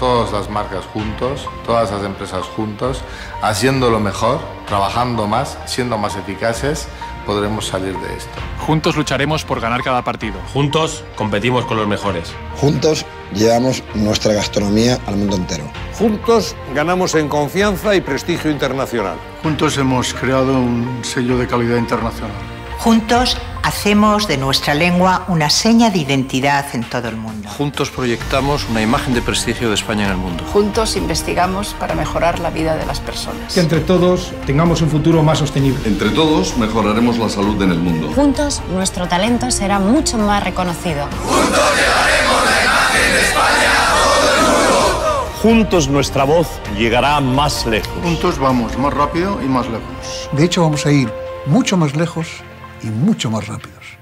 las marcas juntos, todas las empresas juntos, haciéndolo mejor, trabajando más, siendo más eficaces, podremos salir de esto. Juntos lucharemos por ganar cada partido. Juntos competimos con los mejores. Juntos llevamos nuestra gastronomía al mundo entero. Juntos ganamos en confianza y prestigio internacional. Juntos hemos creado un sello de calidad internacional. Juntos hacemos de nuestra lengua una seña de identidad en todo el mundo. Juntos proyectamos una imagen de prestigio de España en el mundo. Juntos investigamos para mejorar la vida de las personas. Que entre todos tengamos un futuro más sostenible. Entre todos mejoraremos la salud en el mundo. Juntos nuestro talento será mucho más reconocido. Juntos llevaremos la imagen de España a todo el mundo. Juntos nuestra voz llegará más lejos. Juntos vamos más rápido y más lejos. De hecho vamos a ir mucho más lejos y mucho más rápidos.